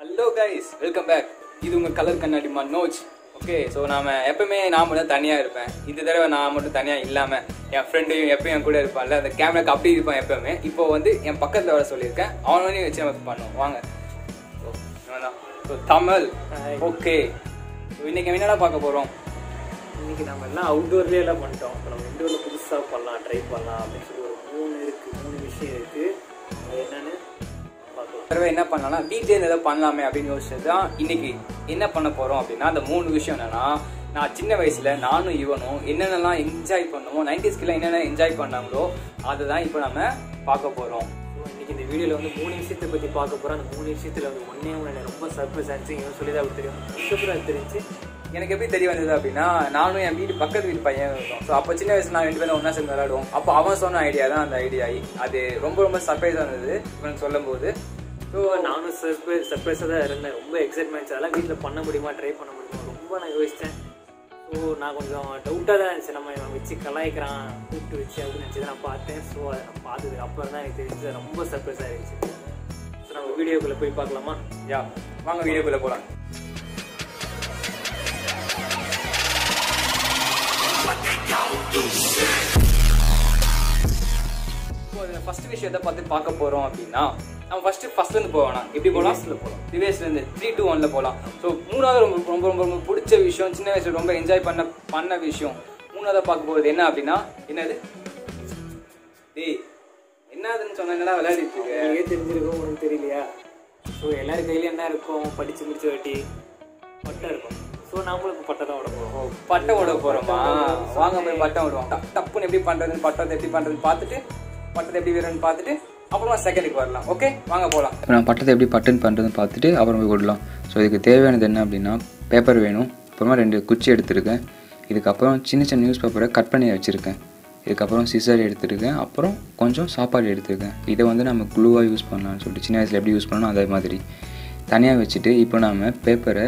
Hello guys welcome back இது உங்கள் colour கண்ணாடி மனோஜ். ஓகே ஸோ நாம எப்பவுமே நான் மட்டும் தனியாக இருப்பேன். இந்த தடவை நான் மட்டும் தனியாக இல்லாமல் என் ஃப்ரெண்டையும் எப்பயும் என் கூட இருப்பான்ல. அந்த கேமராக்கு அப்படி இருப்பான் எப்பவுமே. இப்போ வந்து என் பக்கத்தில் வர சொல்லியிருக்கேன். அவனையும் வச்சு நம்ம பண்ணுவோம். வாங்க. ஸோ தமிழ். ஓகே ஸோ இன்னைக்கு என்னடா பார்க்க போகிறோம் இன்னைக்கு நம்ம எல்லாம் அவுட்டோர்லேயே எல்லாம் பண்ணிட்டோம். இப்போ நம்ம இண்டோரில் புதுசாக பண்ணலாம் ட்ரை பண்ணலாம் அப்படின்னு சொல்லி ஒரு மூணு இருக்குது மூணு விஷயம் இருக்குது என்னன்னு தடவை என்ன பண்ணலாம்னா வீட்டிலே இருந்து ஏதாவது பண்ணலாமே அப்படின்னு யோசிச்சது தான் இன்னைக்கு என்ன பண்ண போகிறோம் அப்படின்னா அந்த மூணு விஷயம் என்னன்னா நான் சின்ன வயசுல நானும் இவனும் என்னென்னலாம் என்ஜாய் பண்ணுமோ நைன்டிஸ்க்குலாம் என்னென்ன என்ஜாய் பண்ணாங்களோ அதை தான் இப்போ நம்ம பார்க்க போகிறோம் இன்னைக்கு இந்த வீடியோவில் வந்து மூணு விஷயத்தை பற்றி பார்க்க போகிறோம் அந்த மூணு விஷயத்தில் வந்து ஒன்றே ஒன்று ரொம்ப சர்ப்ரைஸ் ஆச்சு. இவன் சொல்லி தான் தெரியும். சூப்பராக தெரிஞ்சு. எனக்கு எப்படி தெரிய வந்தது அப்படின்னா நானும் என் வீட்டு பக்கத்து வீட்டு பையன் இருக்கோம் ஸோ அப்போ சின்ன வயசுல நான் ரெண்டு பேரும் ஒன்றா சேர்ந்து விளையாடுவோம். அப்போ அவன் சொன்ன ஐடியா தான் அந்த ஐடியா அது ரொம்ப ரொம்ப சர்ப்ரைஸாக இருந்தது. இவனுக்கு சொல்லும்போது ஸோ நானும் சர்ப்ரைஸ் சர்ப்ரைஸாக தான் இருந்தேன். ரொம்ப எக்ஸைட்மெண்ட்ஸ் அதெல்லாம் வீட்டில் பண்ண முடியுமா? ட்ரை பண்ண முடியுமா? ரொம்ப நான் யோசித்தேன் ஸோ நான் கொஞ்சம் டவுட்டாக தான் இருந்துச்சு. நம்ம இவன் வச்சு கலாய்க்கிறான். கூப்பிட்டு வச்சு அப்படின்னு நினச்சி நான் பார்த்தேன். ஸோ அதை நான் பார்த்ததுக்கு அப்புறம் தான் எனக்கு தெரிஞ்சது ரொம்ப சர்ப்ரைஸாக இருந்துச்சு. ஸோ நம்ம வீடியோக்குள்ளே போய் பார்க்கலாமா? யா வாங்க வீடியோக்குள்ளே போகலாம் ஃபர்ஸ்ட் விஷயத்தை பார்த்து பார்க்க போறோம் அப்படின்னா நம்ம ஃபர்ஸ்ட் ஃபர்ஸ்ட்ல இருந்து போவோம் எப்படி போகலாம்? Reverse ல போலாம். ரிவேஸ்ல இருந்து த்ரீ டூ ஒன்ல போகலாம். ஸோ மூணாவது ரொம்ப ரொம்ப ரொம்ப ரொம்ப பிடிச்ச விஷயம் சின்ன வயசுல ரொம்ப என்ஜாய் பண்ண பண்ண விஷயம். மூணாவது பார்க்க போகிறது என்ன அப்படின்னா என்னது? டேய் என்னதுன்னு சொன்னா என்னடா விளையாடிட்டு இருக்க? தெரிஞ்சிருக்கும் உனக்கு தெரியலையா? ஸோ எல்லார் கையிலும் என்ன இருக்கும்? படித்து முடிச்ச வாட்டி பட்டை இருக்கும். ஸோ இப்போ பட்டை தான் விட போகிறோம் பட்டம் விட போறோமா? வாங்க போய் பட்டம் விடுவோம் டப் டப்புன்னு எப்படி பண்றதுன்னு பட்டத்தை எப்படி பண்றதுன்னு பார்த்துட்டு பட்டத்தை எப்படி விடுறதுன்னு பார்த்துட்டு அப்புறமா செகண்டுக்கு வரலாம். ஓகே வாங்க போகலாம் இப்போ நான் பட்டத்தை எப்படி பட்டன் பண்ணுறதுன்னு பார்த்துட்டு அப்புறம் போய் விடலாம் ஸோ இதுக்கு தேவையானது என்ன அப்படின்னா பேப்பர் வேணும். அப்புறமா ரெண்டு குச்சி எடுத்திருக்கேன். இதுக்கப்புறம் சின்ன சின்ன நியூஸ் பேப்பரை கட் பண்ணி வச்சுருக்கேன். இதுக்கப்புறம் சிசர் எடுத்திருக்கேன். அப்புறம் கொஞ்சம் சாப்பாடு எடுத்திருக்கேன். இதை வந்து நம்ம குளுவாக யூஸ் பண்ணலாம்னு சொல்லிட்டு சின்ன வயசில் எப்படி யூஸ் பண்ணணும் அதே மாதிரி. தனியாக வச்சுட்டு இப்போ நாம் பேப்பரை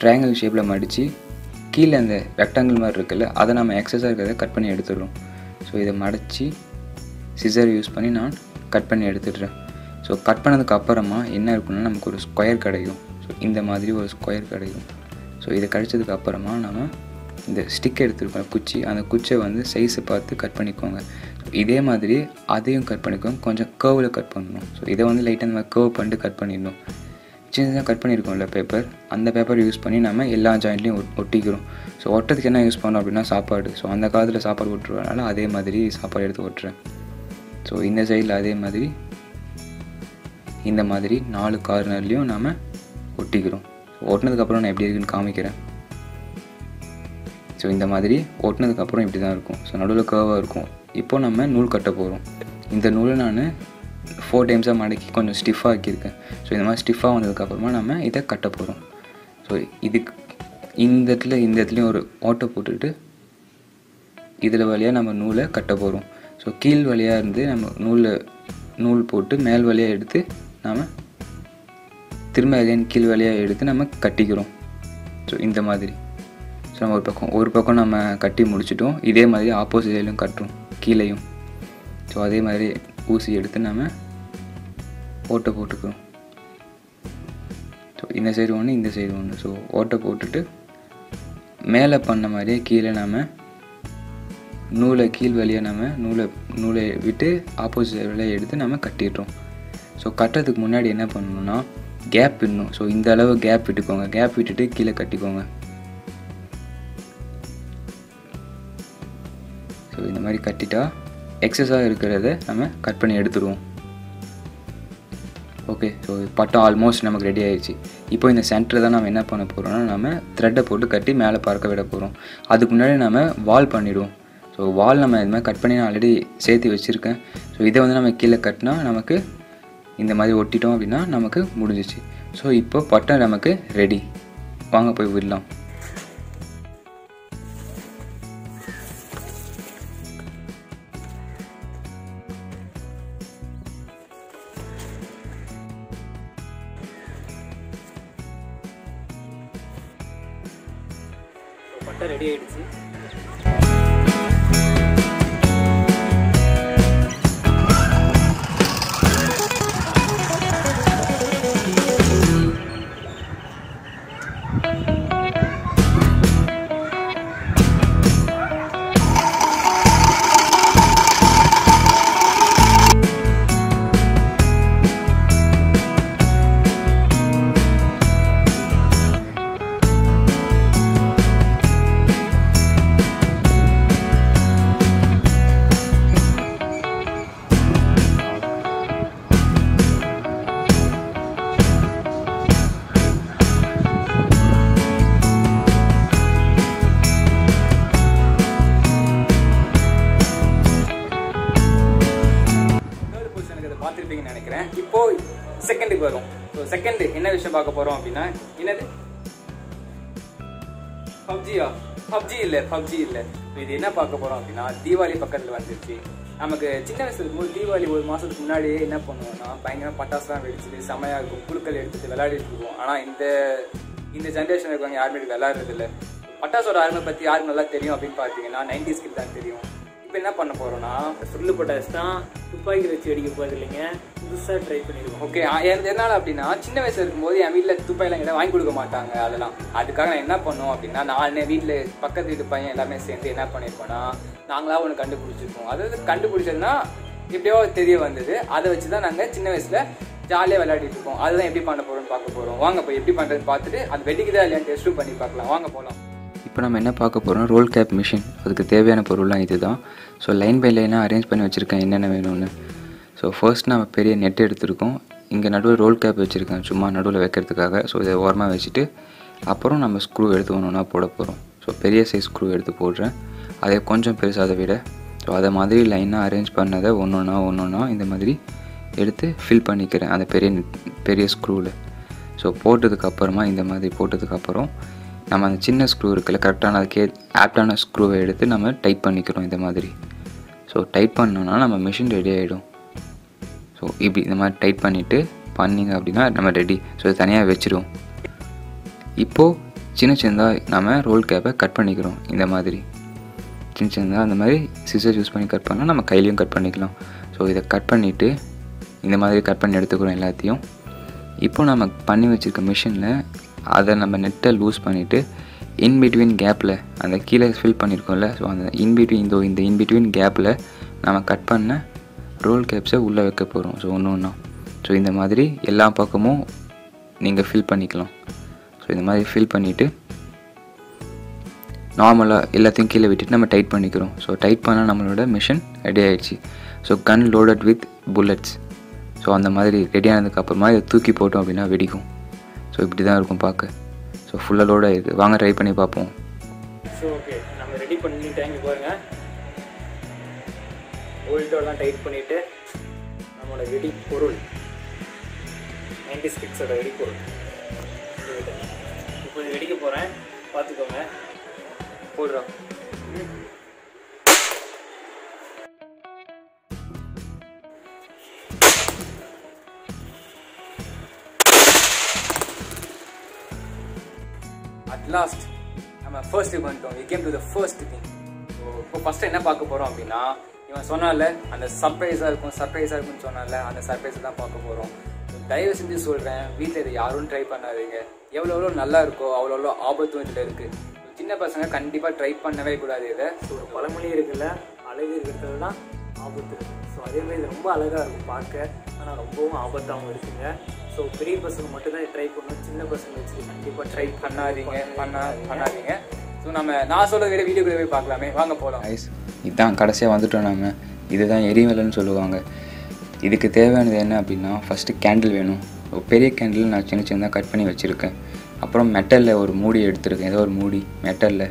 ட்ரையாங்கிள் ஷேப்பில் மடித்து கீழே அந்த ரெக்டாங்கிள் மாதிரி இருக்குல்ல அதை நம்ம எக்ஸஸாக இருக்கிறத கட் பண்ணி எடுத்துடுறோம் ஸோ இதை மடித்து சிசர் யூஸ் பண்ணி நான் கட் பண்ணி எடுத்துடுறேன். ஸோ கட் பண்ணதுக்கு அப்புறமா என்ன இருக்குன்னா நமக்கு ஒரு ஸ்கொயர் கிடைக்கும். ஸோ இந்த மாதிரி ஒரு ஸ்கொயர் கிடைக்கும். ஸோ இதை கழிச்சதுக்கு அப்புறமா நம்ம இந்த ஸ்டிக் எடுத்துருக்கோம். குச்சி அந்த குச்சியை வந்து சைஸை பார்த்து கட் பண்ணிக்கோங்க. ஸோ இதே மாதிரி அதையும் கட் பண்ணிக்கோங்க. கொஞ்சம் கேர்வில் கட் பண்ணணும். ஸோ இதை வந்து லைட்டாக நம்ம கேர்வ் பண்ணிட்டு கட் பண்ணிடணும். சின்ன சின்ன கட் பண்ணியிருக்கோம்ல பேப்பர் அந்த பேப்பர் யூஸ் பண்ணி நம்ம எல்லா ஜாயிண்ட்லையும் ஒட்டிக்கிறோம். ஸோ ஒட்டுறதுக்கு என்ன யூஸ் பண்ணோம் அப்படின்னா சாப்பாடு. ஸோ அந்த காலத்தில் சாப்பாடு ஒட்டுறதுனால அதே மாதிரி சாப்பாடு எடுத்து ஒட்டுறேன். ஸோ இந்த சைடில் அதே மாதிரி இந்த மாதிரி நாலு கார்னர்லேயும் நாம் ஒட்டிக்கிறோம். ஒட்டினதுக்கப்புறம் நான் எப்படி இருக்குன்னு காமிக்கிறேன். ஸோ இந்த மாதிரி ஒட்டினதுக்கப்புறம் இப்படி தான் இருக்கும். ஸோ நடுவில் கர்வாக இருக்கும். இப்போ நம்ம நூல் கட்ட போகிறோம் இந்த நூலை நான் ஃபோர் டைம்ஸாக மடக்கி கொஞ்சம் ஸ்டிஃபாக ஆக்கியிருக்கேன். ஸோ இந்த மாதிரி ஸ்டிஃபாக வந்ததுக்கப்புறமா நம்ம இதை கட்ட போகிறோம் ஸோ இதுக்கு இந்த இடத்துல இந்த இடத்துலையும் ஒரு ஓட்டை போட்டுட்டு இதில் வழியாக நம்ம நூலை கட்ட போகிறோம் ஸோ கீழ் வழியாக இருந்து நம்ம நூலை நூல் போட்டு மேல் வழியாக எடுத்து நாம் திரும்ப அகைன் கீழ் வழியாக எடுத்து நம்ம கட்டிக்கிறோம். ஸோ இந்த மாதிரி. ஸோ நம்ம ஒரு பக்கம் ஒரு பக்கம் நம்ம கட்டி முடிச்சிட்டோம். இதே மாதிரி ஆப்போசிட் சைட்லையும் கட்டுறோம். கீழேயும். ஸோ அதே மாதிரி ஊசி எடுத்து நம்ம ஓட்டை போட்டுக்கிறோம். ஸோ இந்த சைடு ஒன்று இந்த சைடு ஒன்று ஸோ ஓட்டை போட்டுட்டு மேலே பண்ண மாதிரியே கீழே நாம் நூலை கீழ் வழியாக நம்ம நூலை நூலை விட்டு ஆப்போசிட் வழியாக எடுத்து நம்ம கட்டிடுறோம். ஸோ கட்டுறதுக்கு முன்னாடி என்ன பண்ணணும்னா கேப் விடணும். ஸோ இந்த அளவு கேப் விட்டுக்கோங்க. கேப் விட்டுட்டு கீழே கட்டிக்கோங்க. ஸோ இந்த மாதிரி கட்டிட்டா எக்ஸஸாக இருக்கிறத நம்ம கட் பண்ணி எடுத்துடுவோம். ஓகே ஸோ பட்டம் ஆல்மோஸ்ட் நமக்கு ரெடி ஆகிடுச்சு இப்போ இந்த சென்டரில் தான் நம்ம என்ன பண்ண போகிறோம்னா நம்ம த்ரெட்டை போட்டு கட்டி மேலே பறக்க விட போகிறோம் அதுக்கு முன்னாடி நம்ம வால் பண்ணிவிடுவோம் ஸோ வால் நம்ம இது மாதிரி கட் பண்ணி நான் ஆல்ரெடி சேர்த்து வச்சுருக்கேன். ஸோ இதை வந்து நம்ம கீழே கட்டினா நமக்கு இந்த மாதிரி ஒட்டிட்டோம் அப்படின்னா நமக்கு முடிஞ்சிச்சு. ஸோ இப்போ பட்டம் நமக்கு ரெடி வாங்க போய் விடலாம். பட்டை ரெடி இப்போ செகண்டுக்கு வரும். ஸோ செகண்ட் என்ன விஷயம் பார்க்க போகிறோம் அப்படின்னா என்னது? பப்ஜியா பப்ஜி இல்லை பப்ஜி இல்லை. இது என்ன பார்க்க போகிறோம் அப்படின்னா தீபாவளி பக்கத்தில் வந்துருச்சு. நமக்கு சின்ன வயசு இருக்கும்போது தீபாவளி ஒரு மாதத்துக்கு முன்னாடியே என்ன பண்ணுவோம்னா பயங்கரமாக பட்டாசுலாம் வெடிச்சுட்டு செமையாக இருக்கும். குழுக்கள் எடுத்துட்டு விளையாடிட்டு இருக்கோம் ஆனால் இந்த இந்த ஜென்ரேஷன் இருக்கவங்க யாருமே விளையாடுறது இல்லை. பட்டாசோட அருமை பற்றி யாருக்கு நல்லா தெரியும் அப்படின்னு பார்த்தீங்கன்னா நைன்டி ஸ்கிட் தான் தெரியும். இப்போ என்ன பண்ண போகிறோன்னா சுருளு பட்டாசு தான் துப்பாக்கி வச்சு அடிக்க போகிறது இல்லைங்க. புதுசாக ட்ரை பண்ணிடுவோம் ஓகே என்னால் அப்படின்னா சின்ன வயசு இருக்கும்போது என் வீட்டில் துப்பாயெல்லாம் கிட்ட வாங்கி கொடுக்க மாட்டாங்க அதெல்லாம். அதுக்காக நான் என்ன பண்ணோம் அப்படின்னா நான் வீட்டில் பக்கத்து வீட்டு பையன் எல்லாமே சேர்ந்து என்ன பண்ணியிருப்போம்னா நாங்களாக ஒன்று கண்டுபிடிச்சிருக்கோம். அதாவது கண்டுபிடிச்சதுன்னா எப்படியோ தெரிய வந்தது. அதை வச்சு தான் நாங்கள் சின்ன வயசில் ஜாலியாக விளையாடிட்டு இருக்கோம். அதுதான் எப்படி பண்ண போகிறோம்னு பார்க்க போகிறோம் வாங்க போய் எப்படி பண்ணுறதுன்னு பார்த்துட்டு அது வெடிக்குதா இல்லையான்னு டெஸ்ட்டும் பண்ணி பார்க்கலாம். வாங்க போகலாம் இப்போ நம்ம என்ன பார்க்க போகிறோம் ரோல் கேப் மிஷின் அதுக்கு தேவையான பொருள்லாம் இது தான் ஸோ லைன் பை லைனாக அரேஞ்ச் பண்ணி வச்சுருக்கேன் என்னென்ன வேணும்னு. ஸோ ஃபர்ஸ்ட் நம்ம பெரிய நெட் எடுத்திருக்கோம். இங்கே நடுவில் ரோல் கேப் வச்சுருக்கேன். சும்மா நடுவில் வைக்கிறதுக்காக. ஸோ இதை ஓரமாக வச்சுட்டு அப்புறம் நம்ம ஸ்க்ரூ எடுத்து ஒன்று போட போகிறோம் ஸோ பெரிய சைஸ் ஸ்க்ரூ எடுத்து போடுறேன். அதே கொஞ்சம் பெருசாக அதை விட. ஸோ அதை மாதிரி லைனாக அரேஞ்ச் பண்ணதை ஒன்று ஒன்றா ஒன்று ஒன்றா இந்த மாதிரி எடுத்து ஃபில் பண்ணிக்கிறேன். அந்த பெரிய பெரிய ஸ்க்ரூவில் ஸோ போட்டதுக்கப்புறமா இந்த மாதிரி போட்டதுக்கப்புறம் நம்ம அந்த சின்ன ஸ்க்ரூ இருக்குல்ல கரெக்டான அதுக்கே ஆப்டான ஸ்க்ரூவை எடுத்து நம்ம டைட் பண்ணிக்கிறோம் இந்த மாதிரி. ஸோ டைட் பண்ணோன்னா நம்ம மிஷின் ரெடி ஆகிடும் ஸோ இப்படி இந்த மாதிரி டைட் பண்ணிவிட்டு பண்ணிங்க அப்படின்னா நம்ம ரெடி ஸோ இது தனியாக வச்சுருவோம். இப்போது சின்ன சின்னதாக நம்ம ரோல் கேப்பை கட் பண்ணிக்கிறோம் இந்த மாதிரி. சின்ன சின்னதாக அந்த மாதிரி சிசர்ஸ் யூஸ் பண்ணி கட் பண்ணால் நம்ம கையிலையும் கட் பண்ணிக்கலாம். ஸோ இதை கட் பண்ணிவிட்டு இந்த மாதிரி கட் பண்ணி எடுத்துக்கிறோம் எல்லாத்தையும். இப்போ நம்ம பண்ணி வச்சுருக்க மிஷினில் அதை நம்ம நெட்டை லூஸ் பண்ணிவிட்டு இன் பிட்வீன் கேப்பில் அந்த கீழே ஃபில் பண்ணியிருக்கோம்ல ஸோ அந்த இன் பிட்வீன் இந்த இந்த இன் பிட்வீன் கேப்பில் நம்ம கட் பண்ண ரோல் கேப்ஸை உள்ளே வைக்க போகிறோம் ஸோ ஒன்று ஒன்றா ஸோ இந்த மாதிரி எல்லா பக்கமும் நீங்கள் ஃபில் பண்ணிக்கலாம். ஸோ இந்த மாதிரி ஃபில் பண்ணிவிட்டு நார்மலாக எல்லாத்தையும் கீழே விட்டுட்டு நம்ம டைட் பண்ணிக்கிறோம். ஸோ டைட் பண்ணால் நம்மளோட மிஷின் ரெடி ஆகிடுச்சு so gun loaded with bullets so அந்த மாதிரி ரெடி ஆனதுக்கப்புறமா இதை தூக்கி போட்டோம் அப்படின்னா வெடிக்கும். ஸோ இப்படி தான் இருக்கும் பார்க்க. ஸோ ஃபுல்லாக லோடாக இருக்குது வாங்க ட்ரை பண்ணி பார்ப்போம். ஸோ ஓகே நம்ம ரெடி பண்ணி இங்கே பாருங்க. ஓல்டோலாம் டைட் பண்ணிவிட்டு நம்மளோட வெடி பொருள். நைன்டி ஸ்டிக்ஸோட வெடி பொருள். இப்போ இது வெடிக்க போகிறேன் பார்த்துக்கோங்க. போடுறோம். லாஸ்ட் நம்ம ஃபர்ஸ்ட் வந்துட்டோம் we came to the first thing so இப்போ ஃபஸ்ட்டு என்ன பார்க்க போகிறோம் அப்படின்னா இவன் சொன்னால அந்த சர்ப்ரைஸாக இருக்கும் சர்ப்ரைஸாக இருக்கும்னு சொன்னால அந்த சர்ப்ரைஸை தான் பார்க்க போகிறோம் தயவு செஞ்சு சொல்கிறேன் வீட்டில் இதை யாரும் ட்ரை பண்ணாதீங்க. எவ்வளோ எவ்வளோ நல்லா இருக்கோ அவ்வளோ எவ்வளோ ஆபத்தும் இதில் இருக்குது சின்ன பசங்க கண்டிப்பாக ட்ரை பண்ணவே கூடாது இதை. ஸோ பழமொழி இருக்குல்ல அழகு இருக்கிறது தான் ஆபத்து ஸோ அதேமாதிரி இது ரொம்ப அழகாக இருக்கும் பார்க்க. ஆனால் ரொம்பவும் ஆபத்தாகவும் இருக்குங்க. ஸோ பெரிய பசங்க மட்டும் தான் ட்ரை பண்ணணும். சின்ன பசங்க வச்சு கண்டிப்பாக ட்ரை பண்ணாதீங்க பண்ணா பண்ணாதீங்க. ஸோ நம்ம நான் சொல்கிறத விட வீடியோக்குள்ளே போய் பார்க்கலாமே. வாங்க போகலாம் ஐஸ் இதுதான் கடைசியாக வந்துட்டோம் நாம. இதுதான் எரிமலைன்னு சொல்லுவாங்க. இதுக்கு தேவையானது என்ன அப்படின்னா ஃபஸ்ட்டு கேண்டில் வேணும். பெரிய கேண்டில் நான் சின்ன சின்னதாக கட் பண்ணி வச்சுருக்கேன். அப்புறம் மெட்டலில் ஒரு மூடி எடுத்திருக்கேன். ஏதோ ஒரு மூடி மெட்டலில்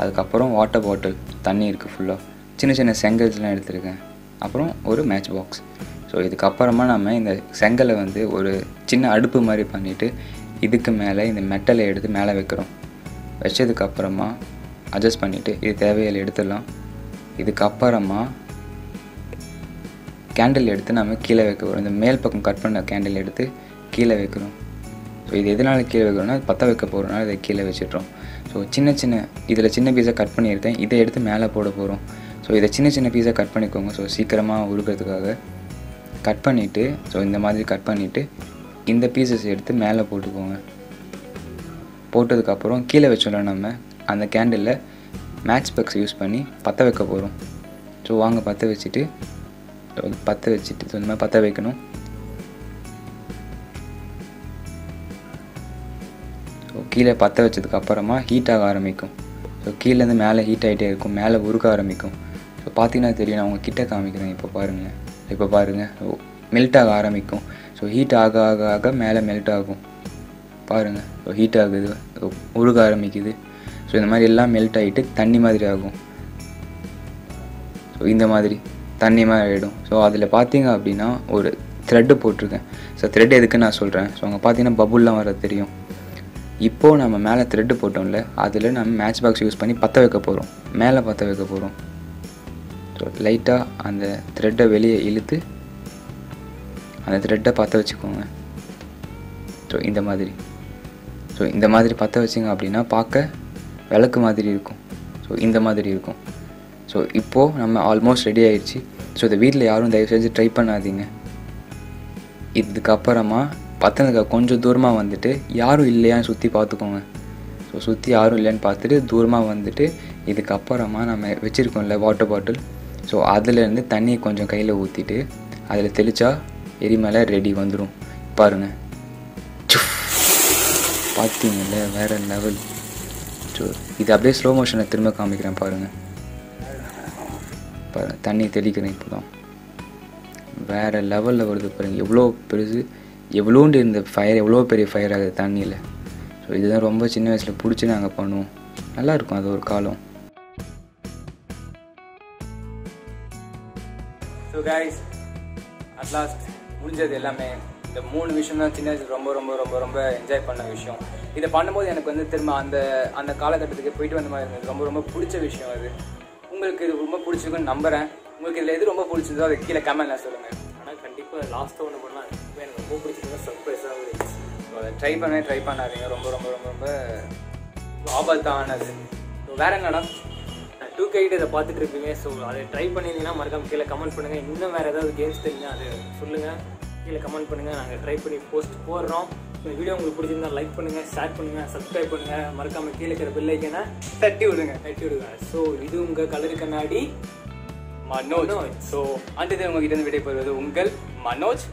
அதுக்கப்புறம் வாட்டர் பாட்டில் தண்ணி இருக்குது ஃபுல்லாக சின்ன சின்ன செங்கல்ஸ்லாம் எடுத்திருக்கேன். அப்புறம் ஒரு மேட்ச் பாக்ஸ் ஸோ இதுக்கப்புறமா நம்ம இந்த செங்கலை வந்து ஒரு சின்ன அடுப்பு மாதிரி பண்ணிவிட்டு இதுக்கு மேலே இந்த மெட்டலை எடுத்து மேலே வைக்கிறோம். வச்சதுக்கப்புறமா அட்ஜஸ்ட் பண்ணிவிட்டு இது தேவையில்லை எடுத்துடலாம். இதுக்கப்புறமா கேண்டில் எடுத்து நம்ம கீழே வைக்க போகிறோம் இந்த மேல் பக்கம் கட் பண்ண கேண்டில் எடுத்து கீழே வைக்கிறோம். ஸோ இது எதனால் கீழே வைக்கிறோம்னா பற்ற வைக்க போகிறோம்னா இதை கீழே வச்சிட்றோம். ஸோ சின்ன சின்ன இதில் சின்ன பீஸை கட் பண்ணியிருக்கேன். இதை எடுத்து மேலே போட போகிறோம் ஸோ இதை சின்ன சின்ன பீஸை கட் பண்ணிக்கோங்க. ஸோ சீக்கிரமாக உருக்கிறதுக்காக கட் பண்ணிவிட்டு ஸோ இந்த மாதிரி கட் பண்ணிவிட்டு இந்த பீசஸ் எடுத்து மேலே போட்டுக்கோங்க. போட்டதுக்கப்புறம் கீழே வச்சோம்ல நம்ம அந்த கேண்டிலில் மேட்ச் பக்ஸ் யூஸ் பண்ணி பற்ற வைக்க போகிறோம் ஸோ வாங்க பற்ற வச்சுட்டு பற்ற வச்சுட்டு ஸோ இந்த மாதிரி பற்ற வைக்கணும். ஸோ கீழே பற்ற வச்சதுக்கு அப்புறமா ஹீட் ஆக ஆரம்பிக்கும். ஸோ கீழேருந்து மேலே ஹீட் ஆகிட்டே இருக்கும். மேலே உருக்க ஆரம்பிக்கும். ஸோ பார்த்தீங்கன்னா தெரியும். நான் உங்கள் கிட்ட காமிக்கிறேன். இப்போ பாருங்கள் இப்போ பாருங்கள் மெல்ட் ஆக ஆரம்பிக்கும். ஸோ ஹீட் ஆக ஆக ஆக மேலே மெல்ட் ஆகும். பாருங்கள் ஸோ ஹீட் ஆகுது. உருக ஆரம்பிக்குது. ஸோ இந்த மாதிரி எல்லாம் மெல்ட் ஆகிட்டு தண்ணி மாதிரி ஆகும். ஸோ இந்த மாதிரி தண்ணி மாதிரி ஆகிடும் ஸோ அதில் பார்த்தீங்க அப்படின்னா ஒரு த்ரெட்டு போட்டிருக்கேன். ஸோ த்ரெட் எதுக்குன்னு நான் சொல்கிறேன் ஸோ அங்கே பார்த்தீங்கன்னா பபுல்லாம் வர தெரியும். இப்போது நம்ம மேலே த்ரெட்டு போட்டோம்ல அதில் நம்ம மேட்ச் பாக்ஸ் யூஸ் பண்ணி பற்ற வைக்க போகிறோம் மேலே பற்ற வைக்க போகிறோம் லைட்டாக அந்த த்ரெட்டை வெளியே இழுத்து அந்த த்ரெட்டை பற்ற வச்சுக்கோங்க. ஸோ இந்த மாதிரி. ஸோ இந்த மாதிரி பற்ற வச்சிங்க அப்படின்னா பார்க்க விளக்கு மாதிரி இருக்கும். ஸோ இந்த மாதிரி இருக்கும். ஸோ இப்போது நம்ம ஆல்மோஸ்ட் ரெடி ஆயிடுச்சு. ஸோ இதை வீட்டில் யாரும் தயவு செஞ்சு ட்ரை பண்ணாதீங்க. இதுக்கப்புறமா பத்தனதுக்கு கொஞ்சம் தூரமாக வந்துட்டு யாரும் இல்லையான்னு சுற்றி பார்த்துக்கோங்க. ஸோ சுற்றி யாரும் இல்லைன்னு பார்த்துட்டு தூரமாக வந்துட்டு இதுக்கப்புறமா நம்ம வச்சுருக்கோம்ல வாட்டர் பாட்டில் ஸோ அதுலேருந்து தண்ணியை கொஞ்சம் கையில் ஊற்றிட்டு அதில் தெளித்தா எரிமலை ரெடி வந்துடும் பாருங்கள் பார்த்தீங்கல்ல வேறு லெவல் ஸோ இது அப்படியே ஸ்லோ மோஷனை திரும்ப காமிக்கிறேன் பாருங்கள் பாருங்க தண்ணி தெளிக்கிறேன் இப்போ தான் வேறு லெவலில் வருது பாருங்கள் எவ்வளோ பெருசு எவ்வளோண்டு இருந்த ஃபயர் எவ்வளோ பெரிய ஃபயர் ஆகுது தண்ணியில். ஸோ இதுதான் ரொம்ப சின்ன வயசில் பிடிச்சி நாங்கள் பண்ணுவோம். நல்லா இருக்கும் அது ஒரு காலம். ஸோ கைஸ் அட் லாஸ்ட் முடிஞ்சது எல்லாமே. இந்த மூணு விஷயம் தான் சின்ன வயசுல ரொம்ப ரொம்ப ரொம்ப ரொம்ப என்ஜாய் பண்ண விஷயம். இதை பண்ணும்போது எனக்கு வந்து திரும்ப அந்த அந்த காலகட்டத்துக்கு போயிட்டு வந்த மாதிரி இருந்தது. ரொம்ப ரொம்ப பிடிச்ச விஷயம் அது. உங்களுக்கு இது ரொம்ப பிடிச்சிருக்குன்னு நம்புறேன். உங்களுக்கு இதில் எது ரொம்ப பிடிச்சதோ அதை கீழே கமெண்ட்ல சொல்லுங்கள் ஆனால் கண்டிப்பாக லாஸ்ட்டாக ஒன்று பண்ணலாம் இப்போ எனக்கு ரொம்ப பிடிச்சிருந்தா சர்ப்ரைஸாக இருந்துச்சு அதை ட்ரை பண்ணவே ட்ரை பண்ணாதீங்க. ரொம்ப ரொம்ப ரொம்ப ரொம்ப ஆபத்தானது. வேற என்னடா? டூ கைட் இதை பார்த்துட்டு இருப்பீங்க. ஸோ அதை ட்ரை பண்ணியிருந்தீங்கன்னா மறக்காம கீழே கமெண்ட் பண்ணுங்கள் இன்னும் வேறு ஏதாவது கேம்ஸ் தெரியுங்க அது சொல்லுங்கள் கீழே கமெண்ட் பண்ணுங்கள் நாங்கள் ட்ரை பண்ணி போஸ்ட் போடுறோம். இந்த வீடியோ உங்களுக்கு பிடிச்சிருந்தா லைக் பண்ணுங்கள் ஷேர் பண்ணுங்கள் சப்ஸ்கிரைப் பண்ணுங்கள் மறக்காம கீழே இருக்கிற பில் ஐக்கனை தட்டி விடுங்க. தட்டி விடுங்க. ஸோ இது உங்கள் கலரு கண்ணாடி மனோஜ். ஸோ அண்டு உங்ககிட்ட இருந்து விடை பெறுவது உங்கள் மனோஜ்.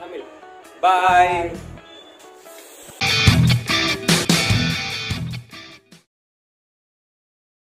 தமிழ். பாய்